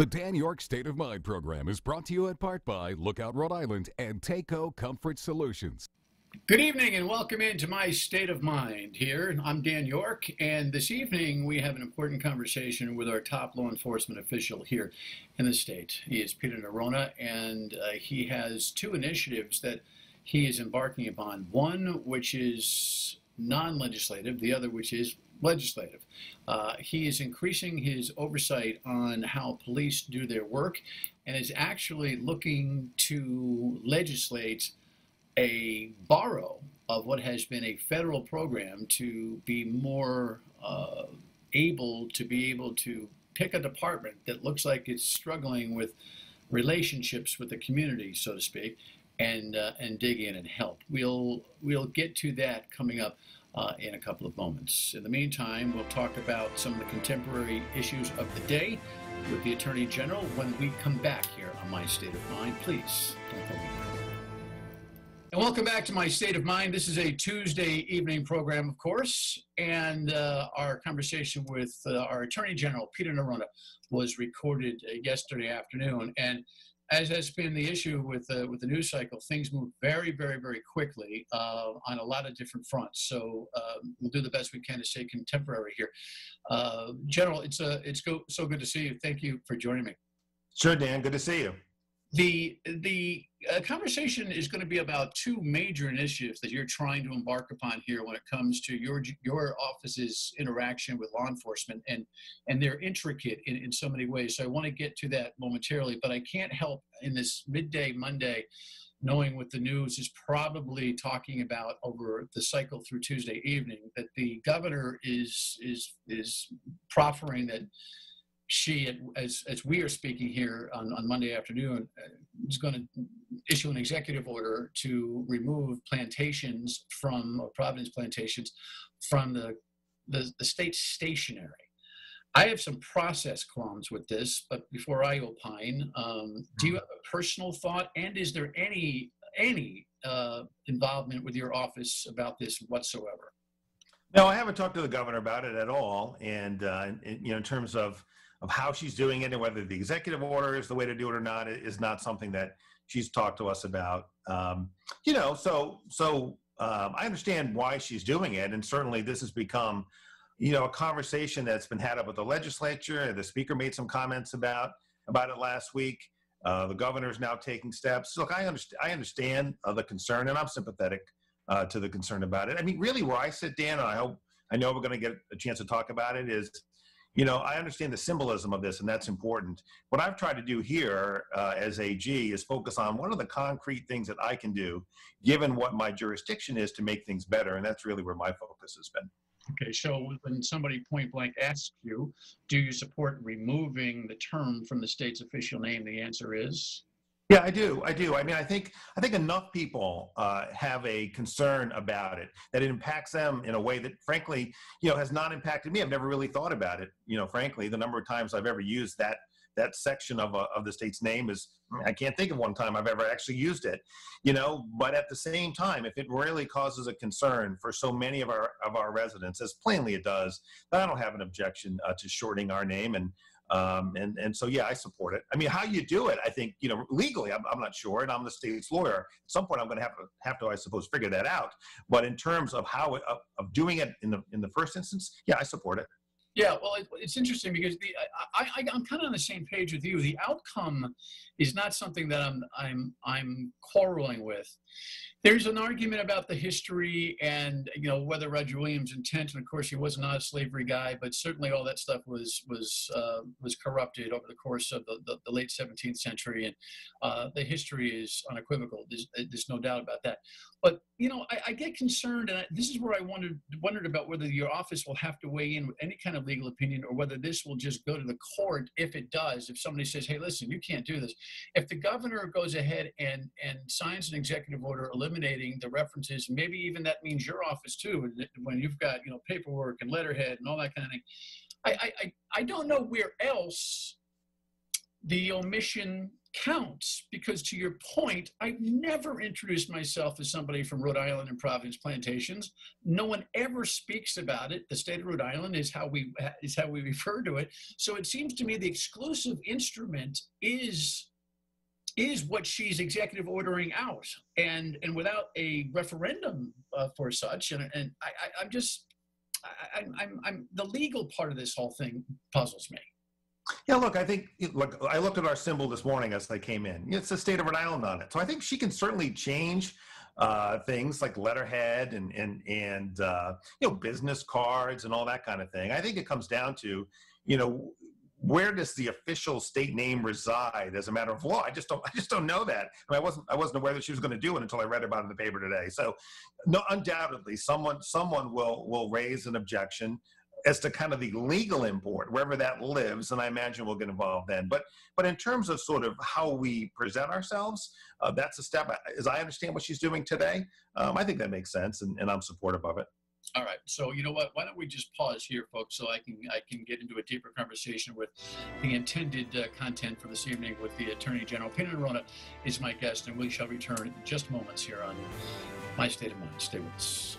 The Dan Yorke State of Mind program is brought to you in part by Lookout Rhode Island and Taco Comfort Solutions. Good evening and welcome into my state of mind here. I'm Dan Yorke, and this evening we have an important conversation with our top law enforcement official here in the state. He is Peter Neronha, and uh, he has two initiatives that he is embarking upon. One, which is non legislative, the other, which is legislative. Uh, he is increasing his oversight on how police do their work and is actually looking to legislate a borrow of what has been a federal program to be more uh, able to be able to pick a department that looks like it's struggling with relationships with the community, so to speak, and uh, and dig in and help. We'll we'll get to that coming up uh, in a couple of moments. In the meantime, we'll talk about some of the contemporary issues of the day with the Attorney General when we come back here on My State of Mind. Please. And welcome back to My State of Mind. This is a Tuesday evening program, of course, and uh, our conversation with uh, our Attorney General, Peter Neronha, was recorded uh, yesterday afternoon. And as has been the issue with uh, with the news cycle, things move very, very, very quickly uh, on a lot of different fronts. So um, we'll do the best we can to stay contemporary here. Uh, General, it's a it's go, so good to see you. Thank you for joining me. Sure, Dan. Good to see you. The the uh, conversation is going to be about two major initiatives that you're trying to embark upon here when it comes to your your office's interaction with law enforcement and and they're intricate in, in so many ways. So I want to get to that momentarily, but I can't help in this midday Monday knowing what the news is probably talking about over the cycle through Tuesday evening that the governor is is is proffering that she, as, as we are speaking here on, on Monday afternoon, uh, is going to issue an executive order to remove plantations from, or Providence plantations, from the, the, the state stationary. I have some process qualms with this, but before I opine, um, do you have a personal thought, and is there any any uh, involvement with your office about this whatsoever? No, I haven't talked to the governor about it at all, and uh, in, you know, in terms of of how she's doing it and whether the executive order is the way to do it or not is not something that she's talked to us about. Um, you know, so so um, I understand why she's doing it, and certainly this has become, you know, a conversation that's been had up with the legislature. The speaker made some comments about about it last week. Uh, the governor is now taking steps. Look, I understand. I understand uh, the concern, and I'm sympathetic uh, to the concern about it. I mean, really, where I sit, Dan, and I hope I know we're going to get a chance to talk about it, is you know, I understand the symbolism of this, and that's important. What I've tried to do here uh, as AG is focus on what are the concrete things that I can do, given what my jurisdiction is, to make things better, and that's really where my focus has been. Okay, so when somebody point blank asks you, do you support removing the term from the state's official name? The answer is yeah, I do. I do. I mean, I think I think enough people uh, have a concern about it that it impacts them in a way that, frankly, you know, has not impacted me. I've never really thought about it. You know, frankly, the number of times I've ever used that that section of a, of the state's name is I can't think of one time I've ever actually used it. You know, but at the same time, if it really causes a concern for so many of our of our residents, as plainly it does, then I don't have an objection uh, to shortening our name and um, and and so yeah, I support it. I mean, how you do it, I think you know legally, I'm, I'm not sure, and I'm the state's lawyer. At some point, I'm going to have to have to, I suppose, figure that out. But in terms of how of, of doing it in the in the first instance, yeah, I support it. Yeah, well, it, it's interesting because the I, I I'm kind of on the same page with you. The outcome is not something that I'm I'm I'm quarreling with there's an argument about the history and you know whether Roger Williams' intent, and of course he was not a slavery guy, but certainly all that stuff was was uh, was corrupted over the course of the, the, the late 17th century, and uh, the history is unequivocal. There's, there's, no doubt about that. But you know, I, I get concerned, and I, this is where I wondered wondered about whether your office will have to weigh in with any kind of legal opinion, or whether this will just go to the court if it does. If somebody says, "Hey, listen, you can't do this," if the governor goes ahead and and signs an executive order eliminating the references, maybe even that means your office too, when you've got you know paperwork and letterhead and all that kind of thing. I I I don't know where else the omission counts because, to your point, I've never introduced myself as somebody from Rhode Island and Providence Plantations. No one ever speaks about it. The state of Rhode Island is how we is how we refer to it. So it seems to me the exclusive instrument is is what she's executive ordering out, and and without a referendum uh, for such, and and I, I, I'm just. I, I'm, I'm, the legal part of this whole thing puzzles me. Yeah, look, I think look, I looked at our symbol this morning as I came in. It's the state of Rhode Island on it, so I think she can certainly change uh, things like letterhead and and and uh, you know business cards and all that kind of thing. I think it comes down to you know where does the official state name reside as a matter of law? I just don't I just don't know that. I, mean, I wasn't I wasn't aware that she was going to do it until I read about it in the paper today. So, no, undoubtedly, someone someone will will raise an objection as to kind of the legal import wherever that lives and i imagine we'll get involved then but but in terms of sort of how we present ourselves uh, that's a step as i understand what she's doing today um, i think that makes sense and, and i'm supportive of it all right. So you know what? Why don't we just pause here, folks, so I can I can get into a deeper conversation with the intended uh, content for this evening with the Attorney General. Peter Neronha is my guest, and we shall return in just moments here on My State of Mind. Stay with us.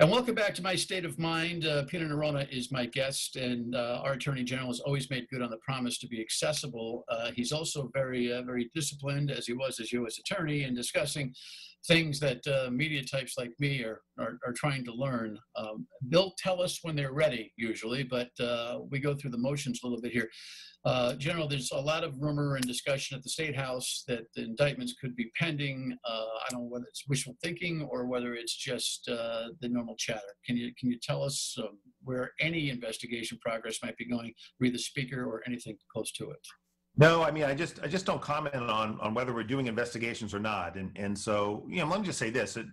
And welcome back to my state of mind. Uh, Peter Neronha is my guest, and uh, our Attorney General has always made good on the promise to be accessible. Uh, he's also very, uh, very disciplined, as he was as U.S. Attorney, in discussing things that uh, media types like me are, are, are trying to learn. Um, they'll tell us when they're ready, usually, but uh, we go through the motions a little bit here. Uh, General, there's a lot of rumor and discussion at the State House that the indictments could be pending. Uh, I don't know whether it's wishful thinking or whether it's just uh, the normal chatter. Can you can you tell us um, where any investigation progress might be going, read the speaker or anything close to it? No, I mean, I just I just don't comment on on whether we're doing investigations or not, and and so you know, let me just say this: it,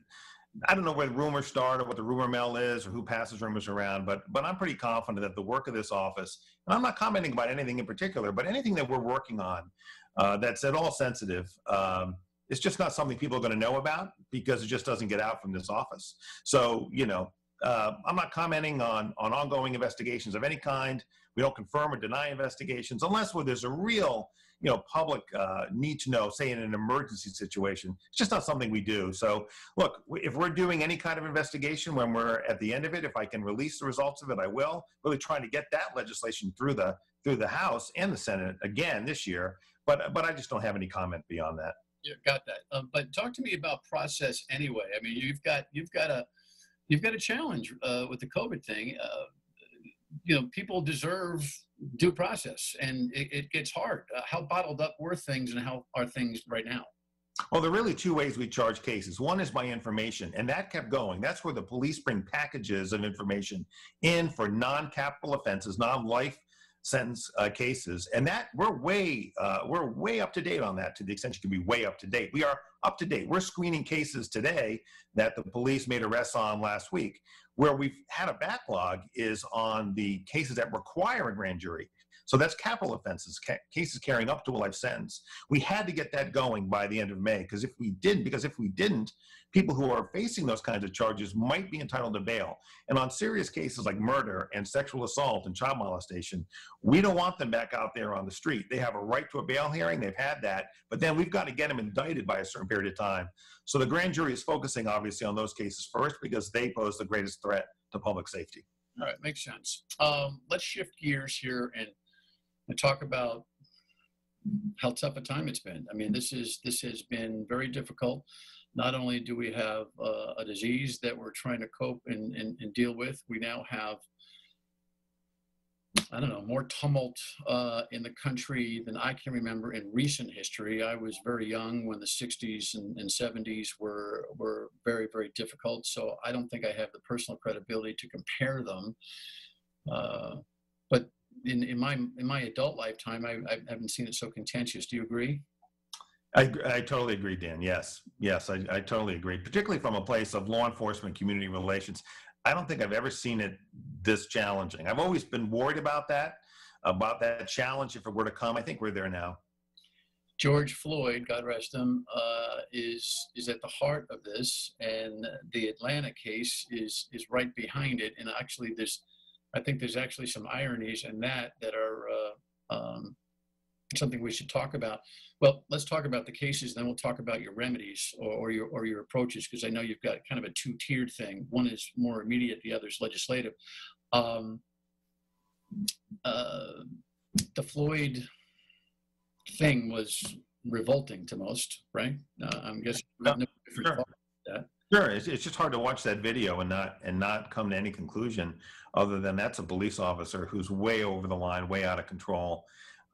I don't know where the rumors start or what the rumor mill is or who passes rumors around, but but I'm pretty confident that the work of this office, and I'm not commenting about anything in particular, but anything that we're working on uh, that's at all sensitive, um, it's just not something people are going to know about because it just doesn't get out from this office. So you know, uh, I'm not commenting on on ongoing investigations of any kind. We don't confirm or deny investigations unless where there's a real you know, public uh, need to know, say in an emergency situation. It's just not something we do. So, look, if we're doing any kind of investigation when we're at the end of it, if I can release the results of it, I will. Really trying to get that legislation through the through the House and the Senate again this year. But but I just don't have any comment beyond that. Yeah, got that. Um, but talk to me about process anyway. I mean, you've got you've got a you've got a challenge uh, with the COVID thing. Uh, you know, people deserve due process, and it, it gets hard. Uh, how bottled up were things, and how are things right now? Well, there are really two ways we charge cases. One is by information, and that kept going. That's where the police bring packages of information in for non-capital offenses, non-life sentence uh, cases, and that we're way uh, we're way up to date on that. To the extent you can be way up to date, we are up to date. We're screening cases today that the police made arrests on last week. Where we've had a backlog is on the cases that require a grand jury. So that's capital offenses, ca- cases carrying up to a life sentence. We had to get that going by the end of May because if we didn't, because if we didn't, people who are facing those kinds of charges might be entitled to bail. And on serious cases like murder and sexual assault and child molestation, we don't want them back out there on the street. They have a right to a bail hearing, they've had that, but then we've got to get them indicted by a certain period of time. So the grand jury is focusing obviously on those cases first because they pose the greatest threat to public safety. All right, makes sense. Um, let's shift gears here and and talk about how tough a time it's been. I mean, this is this has been very difficult. Not only do we have uh, a disease that we're trying to cope and, and, and, deal with, we now have I don't know more tumult uh, in the country than I can remember in recent history. I was very young when the '60s and, and '70s were were very very difficult. So I don't think I have the personal credibility to compare them. Uh, but in, in my in my adult lifetime, I, I haven't seen it so contentious. Do you agree? I, I totally agree, Dan. Yes, yes, I, I totally agree. Particularly from a place of law enforcement, community relations. I don't think I've ever seen it this challenging. I've always been worried about that, about that challenge if it were to come. I think we're there now. George Floyd, God rest him, uh, is is at the heart of this, and the Atlanta case is is right behind it. And actually, there's I think there's actually some ironies in that that are uh, um, something we should talk about. Well, let's talk about the cases, then we'll talk about your remedies or, or your or your approaches, because I know you've got kind of a two-tiered thing. One is more immediate, the other is legislative. Um, uh, the Floyd thing was revolting to most, right? Uh, I'm guessing. No, sure. Sure, it's, it's just hard to watch that video and not and not come to any conclusion other than that's a police officer who's way over the line, way out of control.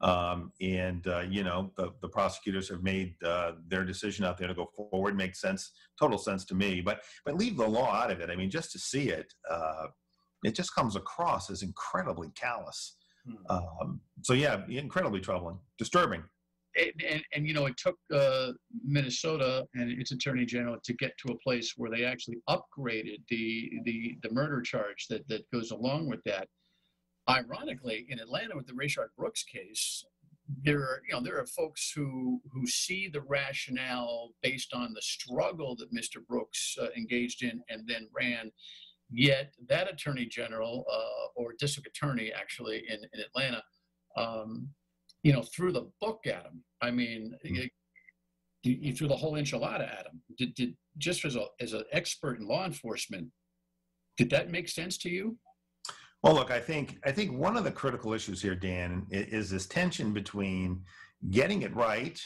Um, and uh, you know the, the prosecutors have made uh, their decision out there to go forward. Makes sense, total sense to me. But but leave the law out of it. I mean, just to see it, uh, it just comes across as incredibly callous. Hmm. Um, so yeah, incredibly troubling, disturbing. and, and, and you know it took uh, Minnesota and its attorney general to get to a place where they actually upgraded the the the murder charge that that goes along with that. Ironically, in Atlanta with the Rayshard Brooks case, there are you know there are folks who who see the rationale based on the struggle that Mr. Brooks uh, engaged in and then ran. Yet that attorney general uh, or district attorney actually in in Atlanta. Um, you know, threw the book at him. I mean, you, you threw the whole enchilada at him. Did, did just as a as an expert in law enforcement, did that make sense to you? Well, look, I think I think one of the critical issues here, Dan, is this tension between getting it right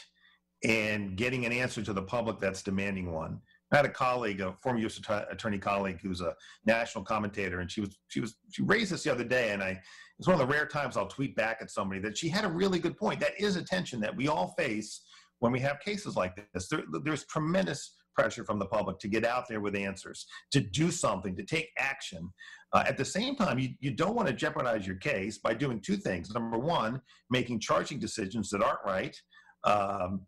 and getting an answer to the public that's demanding one. I had a colleague, a former U.S. attorney colleague, who's a national commentator, and she was she was she raised this the other day, and I it's one of the rare times I'll tweet back at somebody that she had a really good point. That is a tension that we all face when we have cases like this. There, there's tremendous pressure from the public to get out there with answers, to do something, to take action. Uh, at the same time, you, you don't want to jeopardize your case by doing two things. Number one, making charging decisions that aren't right, um,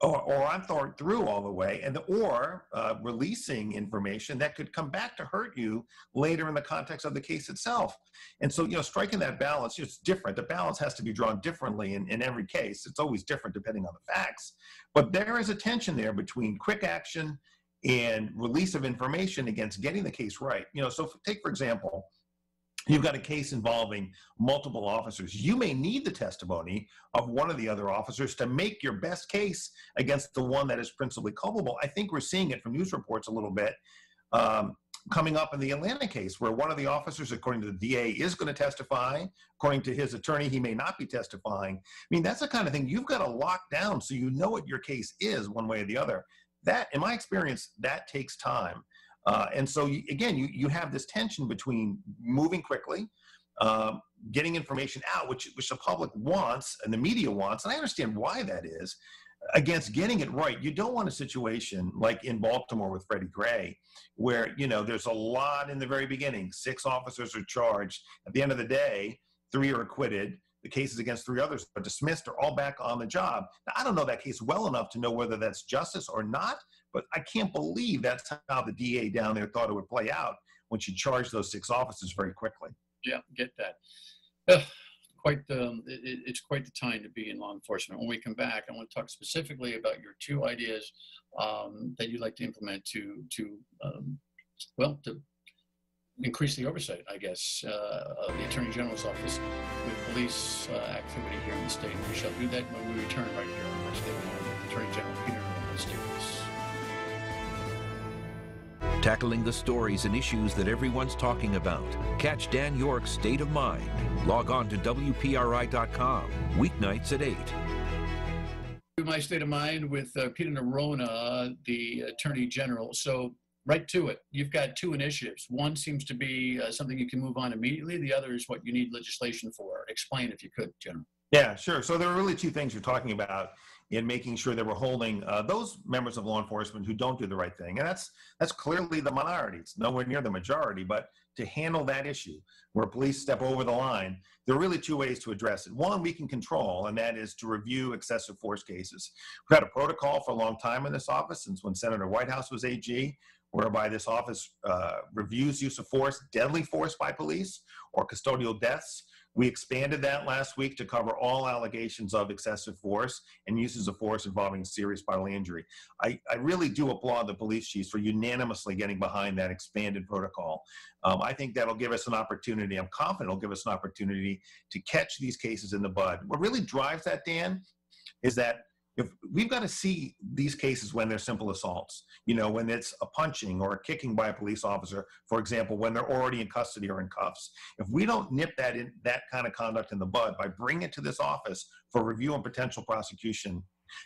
or, or aren't thought through all the way, and the or uh, releasing information that could come back to hurt you later in the context of the case itself. And so, you know, striking that balance, it's different. The balance has to be drawn differently in, in every case. It's always different depending on the facts. But there is a tension there between quick action and release of information against getting the case right. You know, so take for example, you've got a case involving multiple officers. You may need the testimony of one of the other officers to make your best case against the one that is principally culpable. I think we're seeing it from news reports a little bit. Um, coming up in the Atlanta case, where one of the officers, according to the DA, is going to testify. According to his attorney, he may not be testifying. I mean, that's the kind of thing you've got to lock down so you know what your case is one way or the other. That, in my experience, that takes time. Uh, and so, you, again, you, you have this tension between moving quickly, um, getting information out, which, which the public wants and the media wants. And I understand why that is, against getting it right. You don't want a situation like in Baltimore with Freddie Gray, where, you know, there's a lot in the very beginning. Six officers are charged. At the end of the day, three are acquitted. The cases against three others are dismissed or all back on the job. Now, I don't know that case well enough to know whether that's justice or not, but I can't believe that's how the DA down there thought it would play out when she charged those six officers very quickly. Yeah, get that. Ugh, quite the it, it- it's quite the time to be in law enforcement. When we come back, I want to talk specifically about your two ideas um, that you'd like to implement to to um, well to increase the oversight, I guess, uh, of the Attorney General's office with police uh, activity here in the state. We shall do that when we return right here on Mind with Attorney General Peter Stevens. Tackling the stories and issues that everyone's talking about. Catch Dan Yorke's State of Mind. Log on to WPRI.com, weeknights at 8. To my state of mind with uh, Peter Neronha, the Attorney General. So, right to it. You've got two initiatives. One seems to be uh, something you can move on immediately. The other is what you need legislation for. Explain, if you could, General. Yeah, sure. So there are really two things you're talking about in making sure that we're holding uh, those members of law enforcement who don't do the right thing, and that's that's clearly the minority. It's nowhere near the majority, but to handle that issue where police step over the line, there are really two ways to address it. One, we can control, and that is to review excessive force cases. We've had a protocol for a long time in this office since when Senator Whitehouse was AG, whereby this office uh, reviews use of force, deadly force by police, or custodial deaths We expanded that last week to cover all allegations of excessive force and uses of force involving serious bodily injury. I, I really do applaud the police chiefs for unanimously getting behind that expanded protocol. Um, I think that'll give us an opportunity. I'm confident it'll give us an opportunity to catch these cases in the bud. What really drives that, Dan, is that if we've got to see these cases when they're simple assaults you know when it's a punching or a kicking by a police officer for example when they're already in custody or in cuffs. If we don't nip that in that kind of conduct in the bud by bringing it to this office for review and potential prosecution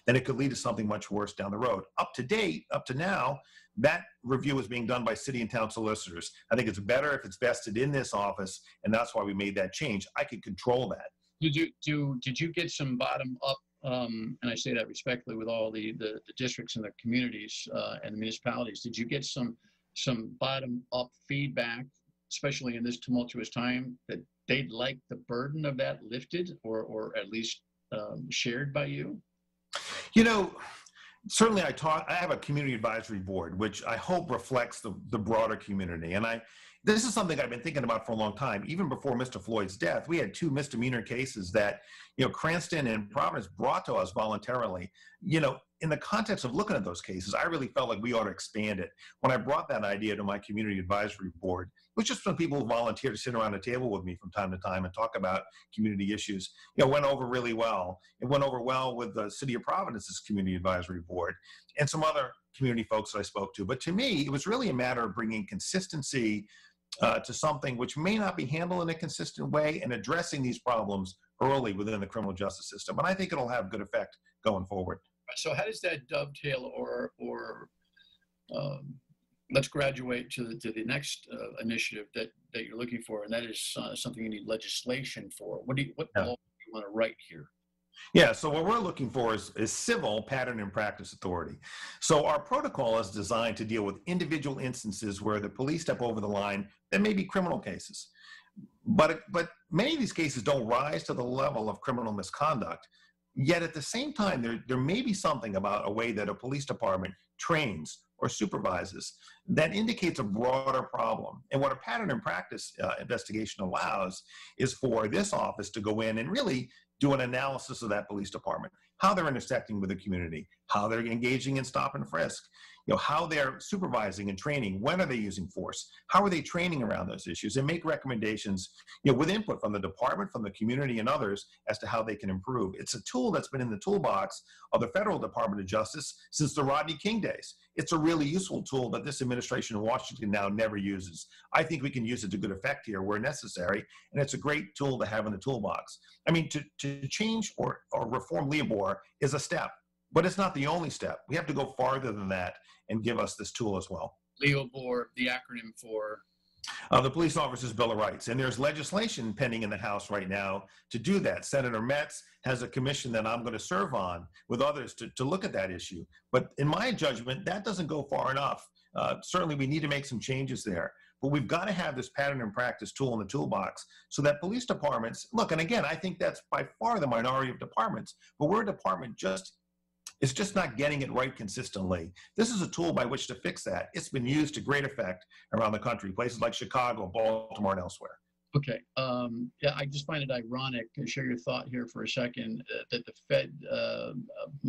then it could lead to something much worse down the road. Up to date up to now that review is being done by city and town solicitors. I think it's better if it's vested in this office and that's why we made that change. I could control that. Did you do did you get some bottom up um, and I say that respectfully with all the, the, the districts and the communities uh, and the municipalities, did you get some some bottom up feedback, especially in this tumultuous time, that they'd like the burden of that lifted or or at least um, shared by you? You know, certainly I talk. I have a community advisory board, which I hope reflects the the broader community, and I this is something I've been thinking about for a long time. Even before Mr. Floyd's death, we had two misdemeanor cases that, you know, Cranston and Providence brought to us voluntarily. You know, in the context of looking at those cases, I really felt like we ought to expand it. When I brought that idea to my community advisory board, it was just some people who volunteered to sit around a table with me from time to time and talk about community issues. You know, went over really well. It went over well with the City of Providence's community advisory board and some other community folks that I spoke to. But to me, it was really a matter of bringing consistency uh, to something which may not be handled in a consistent way and addressing these problems early within the criminal justice system. And I think it'll have good effect going forward. So how does that dovetail or, or um, let's graduate to the, to the next uh, initiative that, that you're looking for, and that is uh, something you need legislation for. What do you, what yeah. law do you want to write here? Yeah, so what we're looking for is, is civil pattern and practice authority. So our protocol is designed to deal with individual instances where the police step over the line that may be criminal cases. But, but many of these cases don't rise to the level of criminal misconduct. Yet at the same time, there, there may be something about a way that a police department trains or supervises that indicates a broader problem. And what a pattern and practice uh, investigation allows is for this office to go in and really do an analysis of that police department, how they're intersecting with the community, how they're engaging in stop and frisk, you know, how they're supervising and training, when are they using force, how are they training around those issues, and make recommendations, you know, with input from the department, from the community, and others as to how they can improve. It's a tool that's been in the toolbox of the federal Department of Justice since the Rodney King days. It's a really useful tool that this administration in Washington now never uses. I think we can use it to good effect here where necessary, and it's a great tool to have in the toolbox. I mean, to, to change or, or reform LEOBOR is a step but it's not the only step. We have to go farther than that and give us this tool as well. LEOBOR, the acronym for? Uh, the Police Officers Bill of Rights. And there's legislation pending in the House right now to do that. Senator Metts has a commission that I'm going to serve on with others to, to look at that issue. But in my judgment, that doesn't go far enough. Uh, certainly, we need to make some changes there. But we've got to have this pattern and practice tool in the toolbox so that police departments look, and again, I think that's by far the minority of departments, but we're a department just it's just not getting it right consistently. This is a tool by which to fix that. It's been used to great effect around the country, places like Chicago, Baltimore, and elsewhere. Okay. Um, yeah, I just find it ironic. To share your thought here for a second uh, that the Fed uh,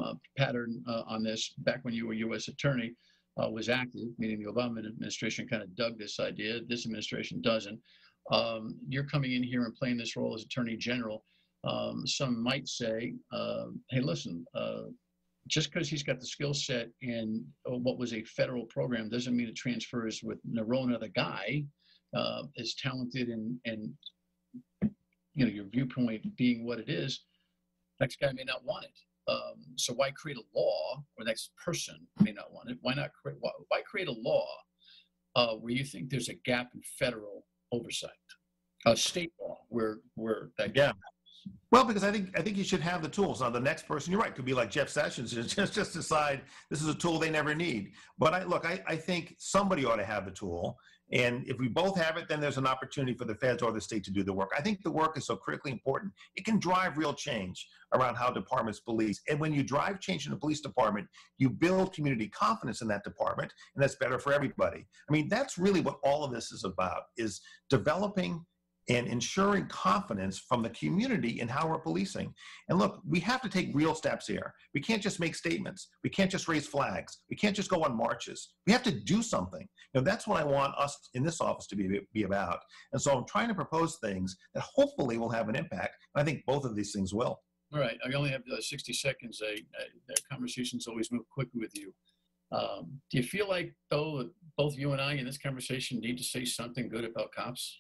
uh, pattern uh, on this, back when you were U.S. attorney, uh, was active, meaning the Obama administration kind of dug this idea. This administration doesn't. Um, you're coming in here and playing this role as attorney general. Um, some might say, um, hey, listen, uh, just because he's got the skill set in uh, what was a federal program doesn't mean it transfers with Neronha, the guy, uh, is talented and and you know your viewpoint being what it is. Next guy may not want it. Um, so why create a law, or next person may not want it? Why not create? Why, why create a law uh, where you think there's a gap in federal oversight, a state law where where that gap well, because I think I think you should have the tools. Now, the next person, you're right, could be like Jeff Sessions, just just decide this is a tool they never need. But I look, I, I think somebody ought to have the tool, and if we both have it, then there's an opportunity for the feds or the state to do the work. I think the work is so critically important. It can drive real change around how departments police. And when you drive change in the police department, you build community confidence in that department, and that's better for everybody. I mean, that's really what all of this is about: is developing and ensuring confidence from the community in how we're policing. And look, we have to take real steps here. We can't just make statements. We can't just raise flags. We can't just go on marches. We have to do something. You know, that's what I want us in this office to be, be about. And so I'm trying to propose things that hopefully will have an impact. I think both of these things will. All right, I only have uh, 60 seconds. I, I, the conversations always move quickly with you. Um, do you feel like, though, that both you and I in this conversation need to say something good about cops?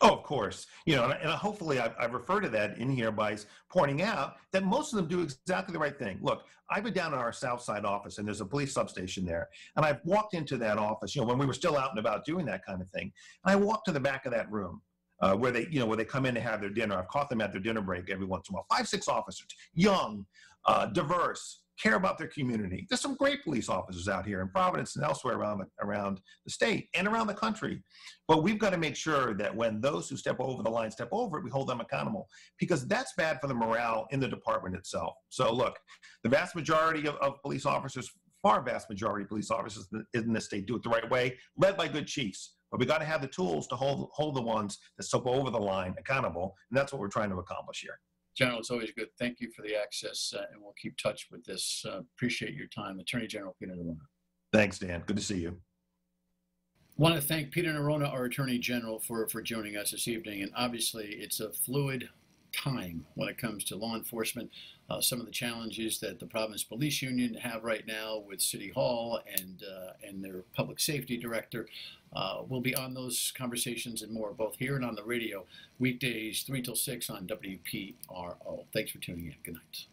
Oh, of course. You know, and, hopefully I've, I've, referred to that in here by pointing out that most of them do exactly the right thing. Look, I've been down in our South Side office, and there's a police substation there, and I've walked into that office. You know, when we were still out and about doing that kind of thing, and I walked to the back of that room. Uh, where they, you know, where they come in to have their dinner. I've caught them at their dinner break every once in a while. Five, six officers, young, uh, diverse, care about their community. There's some great police officers out here in Providence and elsewhere around the, around the state and around the country. But we've got to make sure that when those who step over the line step over it, we hold them accountable because that's bad for the morale in the department itself. So look, the vast majority of, of police officers, far vast majority of police officers in this state do it the right way, led by good chiefs. But we got to have the tools to hold hold the ones that step over the line accountable, and that's what we're trying to accomplish here. General, it's always good. Thank you for the access, uh, and we'll keep touch with this. Uh, appreciate your time. Attorney General Peter Neronha. Thanks, Dan. Good to see you. I Want to thank Peter Neronha, our Attorney General, for, for joining us this evening. And obviously, it's a fluid time when it comes to law enforcement. Uh, some of the challenges that the Providence Police Union have right now with City Hall and uh, and their public safety director. Uh, we'll be on those conversations and more, both here and on the radio, weekdays 3 till 6 on WPRO. Thanks for tuning in. Good night.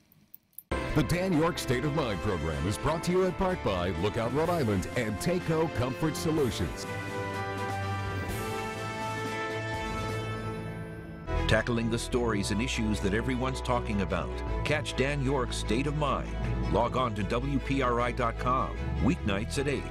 The Dan Yorke State of Mind program is brought to you in part by Lookout Rhode Island and Taco Comfort Solutions. Tackling the stories and issues that everyone's talking about. Catch Dan Yorke's State of Mind. Log on to WPRI.com, weeknights at 8.